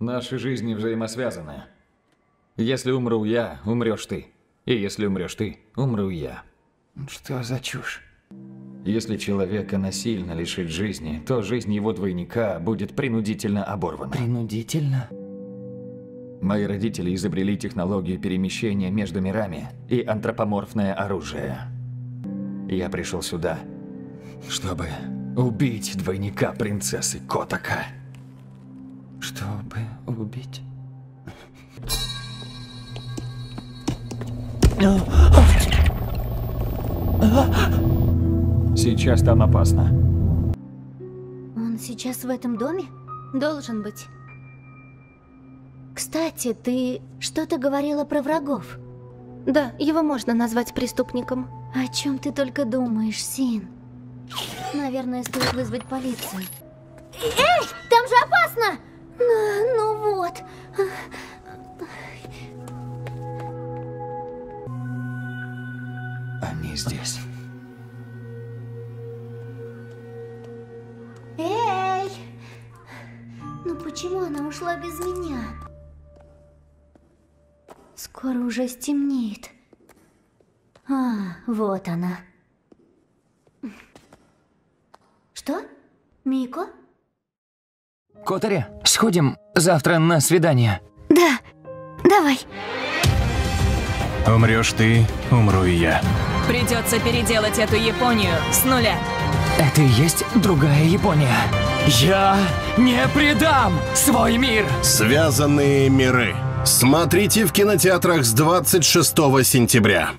Наши жизни взаимосвязаны. Если умру я, умрешь ты. И если умрешь ты, умру я. Что за чушь? Если человека насильно лишить жизни, то жизнь его двойника будет принудительно оборвана. Принудительно? Мои родители изобрели технологию перемещения между мирами и антропоморфное оружие. Я пришел сюда, чтобы убить двойника принцессы Котака. Чтобы убить? Сейчас там опасно. Он сейчас в этом доме? Должен быть. Кстати, ты что-то говорила про врагов. Да, его можно назвать преступником. О чем ты только думаешь, Син? Наверное, стоит вызвать полицию. Эй, Они здесь. Эй! Ну почему она ушла без меня? Скоро уже стемнеет. А, вот она. Что? Мико? Котаре, сходим завтра на свидание. Да, давай. Умрешь ты, умру и я. Придется переделать эту Японию с нуля. Это и есть другая Япония. Я не предам свой мир! Связанные миры. Смотрите в кинотеатрах с 26 сентября.